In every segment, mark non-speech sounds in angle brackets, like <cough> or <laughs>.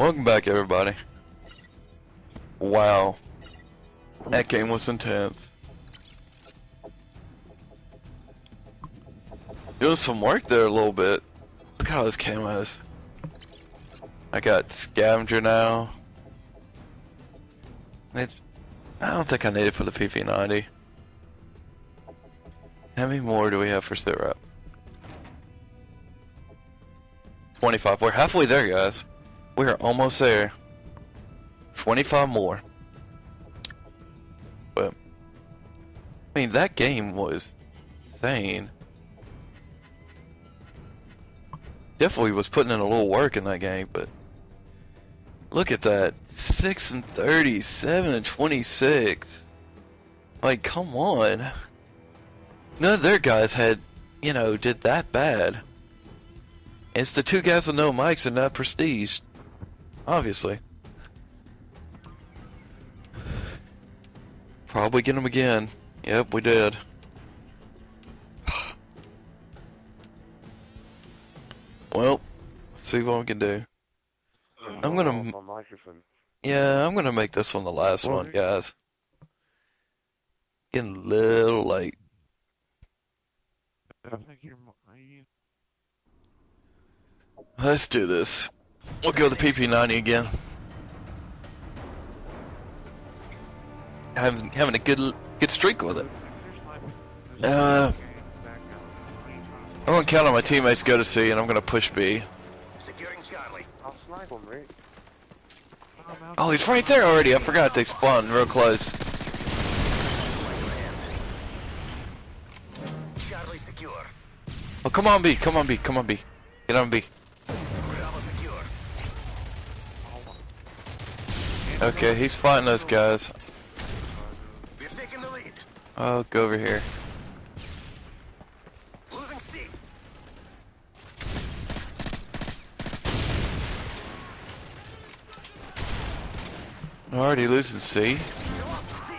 Welcome back, everybody. Wow. That game was intense. Doing some work there a little bit. Look how this camos. I got scavenger now. I don't think I need it for the PP90. How many more do we have for sit rep? 25. We're halfway there, guys. We are almost there. 25 more. But, I mean, that game was insane. Definitely was putting in a little work in that game, but look at that. 6 and 30, 7 and 26. Like, come on. None of their guys had, you know, did that bad. It's the two guys with no mics and not prestige. Obviously. Probably get them again. Yep, we did. <sighs> well, let's see what we can do. I'm gonna. My microphone. Yeah, I'm gonna make this one the last one, guys. Getting a little late. I think you're. you- Let's do this. We'll go to PP90 again. Having having a good good streak with it. Uh, I'm gonna count on my teammates go to C, and I'm gonna push B. Oh, he's right there already. I forgot they spawned real close. Charlie secure. Oh, come on B, come on B, come on B. Get on B. Okay, he's fighting those guys. We've taken the lead. I'll go over here. Losing C. Already losing C. We lost C.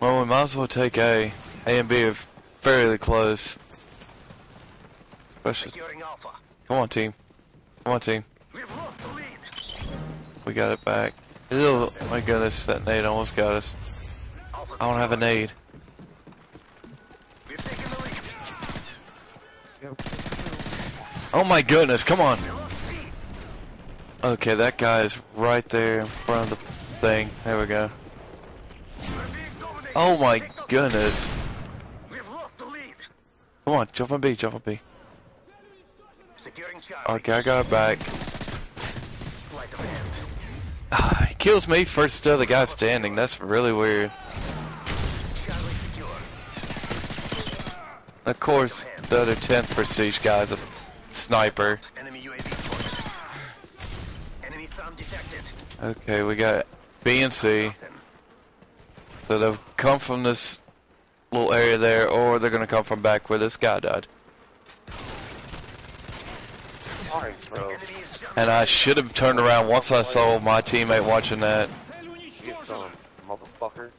Well, we might as well take A. A and B are fairly close. Especially, come on, team. Come on, team. We've lost the lead. We got it back. Ew, my goodness, that nade almost got us. I don't have a nade. We've taken the lead. Oh my goodness, come on. We lost B. Okay, that guy is right there in front of the thing. There we go. We're being dominated. Oh my goodness. We've lost the lead. Come on, jump on B, jump on B. Securing Charlie. Okay, I got it back. Sleight of hand. Ah, he kills me first to the guy standing. That's really weird. Charlie secure. Of course, the other 10th prestige guy's a sniper. Enemy UAV. Enemy SAM detected. Okay, we got B and C. So they'll come from this little area there, or they're gonna come from back where this guy died. Nice, bro. Enemy is jumping. And I should have turned around once I saw my teammate watching that. Some, motherfucker.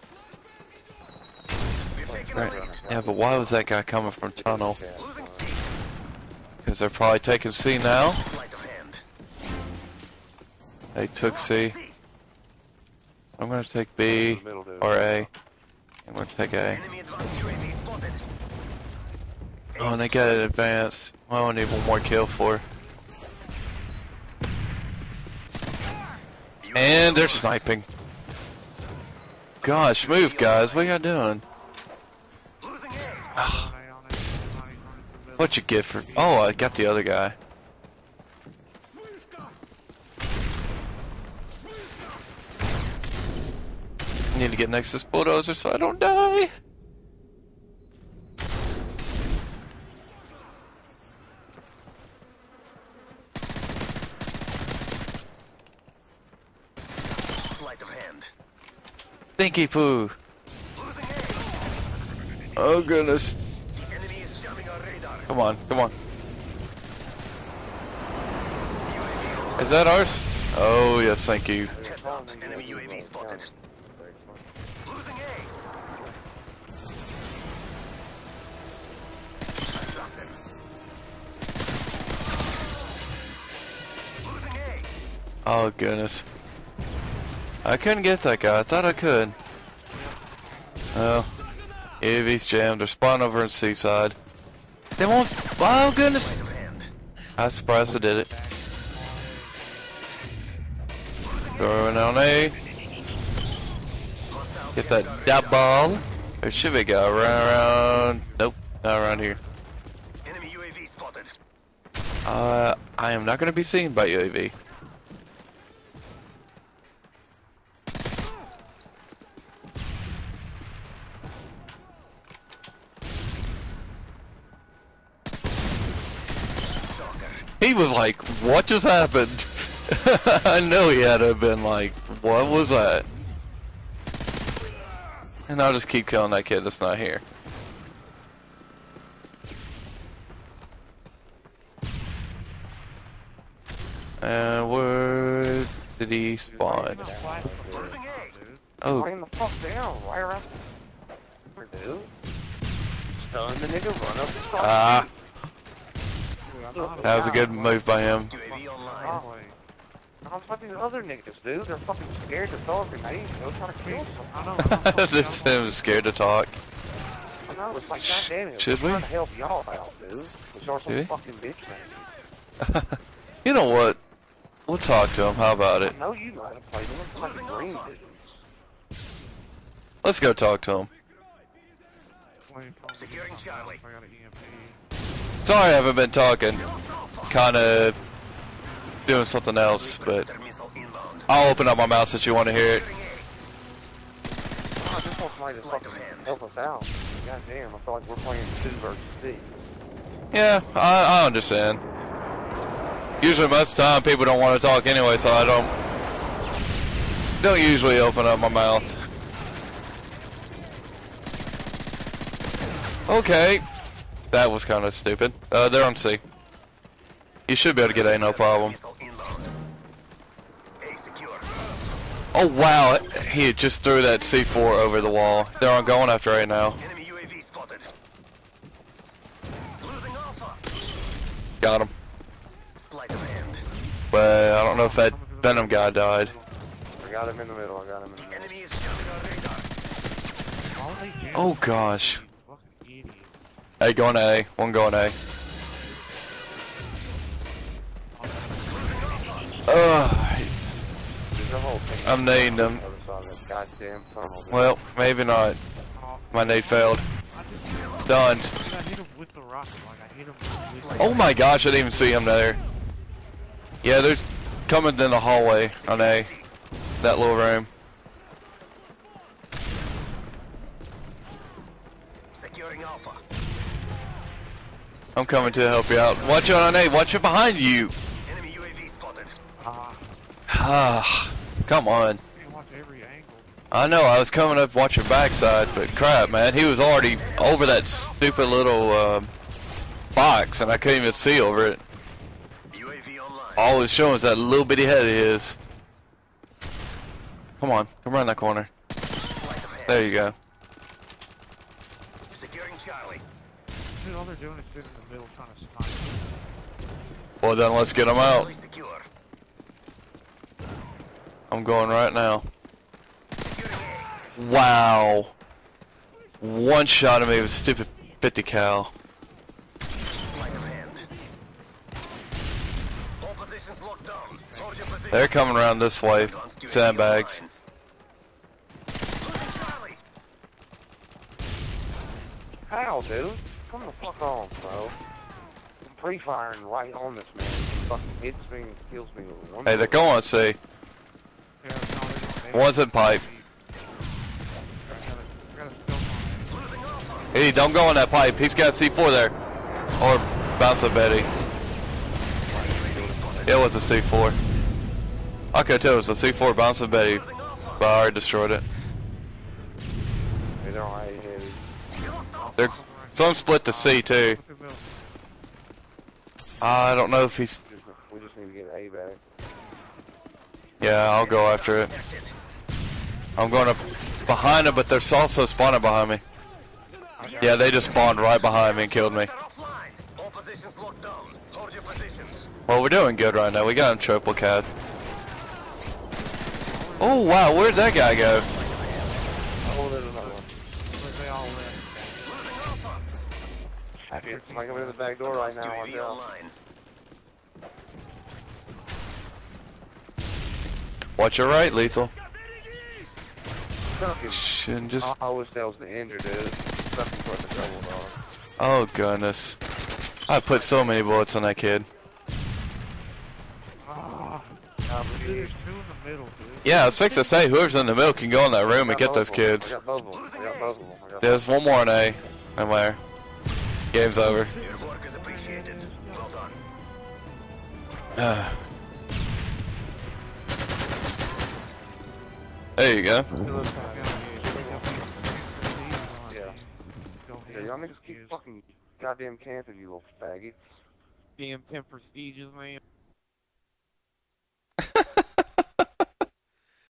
Right. Yeah, but why was that guy coming from tunnel? Because they're probably taking C now. Sleight of hand. They took C. I'm gonna take B or A. I'm gonna take A. Enemy advanced UAV spotted. Oh, and they got an advance. Oh, I need one more kill for. And they're sniping. Gosh, move, guys. What are y'all doing? Losing ah. What you get for? Oh, I got the other guy. Need to get next to this bulldozer so I don't die. Sleight of hand. Stinky poo. Oh goodness. The enemy is jamming our radar. Come on, come on. Is that ours? Oh yes, thank you. Heads up. Enemy UAV spotted. Oh goodness. I couldn't get that guy. I thought I could. Oh. UAV's jammed. They're spawning over in Seaside. They won't. Oh goodness. I was surprised I did it. Going on A. Get that dot ball. There should be a guy around, around. Nope, not around here. Enemy UAV spotted. Uh, I am not going to be seen by UAV. Was like, what just happened? <laughs> I know he had to have been like, what was that? And I'll just keep killing that kid that's not here. And where did he spawn? Oh, ah, that was a good move by him. UAV I'm fucking other niggas, dude. They're fucking scared to talk and they go trying to kill someone. <laughs> this him scared to talk. I know, it's like, goddamn it. Should we're we? trying to help y'all out, dude. Cause y'all some fucking bitch man. <laughs> you know what? We'll talk to him. How about it? I know you know how to play them. I'm green dudes. Let's go talk to him. Securing Charlie. I got an EMP. Sorry I haven't been talking. Kinda doing something else, but Predator missile inbound. I'll open up my mouth since you want to hear it. Securing A. I just want somebody to fucking help us out. Goddamn, I feel like we're playing two versus six. Yeah, I, I understand. Usually most of the time people don't want to talk anyway, so I don't don't usually open up my mouth. Okay. That was kind of stupid. Uh, they're on C. You should be able to get A, no problem. Missile inbound. A secure. Oh wow, he just threw that C4 over the wall. They're on going after A now. Enemy UAV spotted. Losing Alpha. Got him. Sleight of hand. But I don't know if that Venom guy died. I got him in the middle. I got him in the middle. enemy is jamming our. Oh gosh. Hey, going A. One going A. A thing. I'm nading them. Well, maybe not. My nade failed. Done. Oh my gosh, I didn't even see him there. Yeah, there's coming in the hallway on A. That little room. Securing Alpha. I'm coming to help you out. Watch out on A. Watch it behind you. Enemy UAV spotted. Ah, Ah, come on. you watch every angle. I know, I was coming up watching backside, but crap, man, he was already over that stupid little uh, box, and I couldn't even see over it. UAV online. All it was showing is that little bitty head of his. Come on, come around that corner. Sleight of hand. There you go. Securing Charlie. Dude, all they're doing is sitting in the middle trying to snipe. Well then, let's get them out. I'm going right now. Wow. One shot at me with stupid 50 cal. Sleight of hand. All positions locked down. Hold your position. They're coming around this way. Sandbags. enemy online. Losing Charlie. How, dude? Come the fuck on, bro. I'm pre-firing right on this man. He fucking hits me and kills me with one. Hey, they're going to see. Yeah, no, they don't. One's in pipe. I got a, I got a stealth on it. Losing Alpha. Hey, don't go in that pipe. He's got C4 there. Or bouncing Betty. It was a C4. I could tell it was a C4 bouncing Betty, Losing but I already destroyed it. Some split to C too. Look at Bill. I don't know if he's. We just need to get A back. Yeah, I'll go after it. I'm going up behind him, but they're also spawning behind me. Yeah, they just spawned right behind me and killed me. Set offline. All positions locked down. Hold your positions. Well, we're doing good right now. We got him triple cat. Oh wow, where'd that guy go? Oh, Shit, somebody coming in the back door right now. Watch UAV out. online. Watch your right, lethal. Shouldn't just. I I wish that was the injured dude. Fucking for the double dog. Oh goodness. I put so many bullets on that kid. Ah, Nah, but dude, he- there's two in the middle. Yeah, I was fixing to say, whoever's in the middle can go in that room and get those both of 'em. kids. I got both of them. I got both of them. I got There's one more in A. And where? Game's over. Your work is <sighs> appreciated. Well done. Ah. there you go. both of them. Yeah. Go Yeah, ahead. y'all niggas keep fucking goddamn camping, you little faggots. Damn 10 prestiges, man.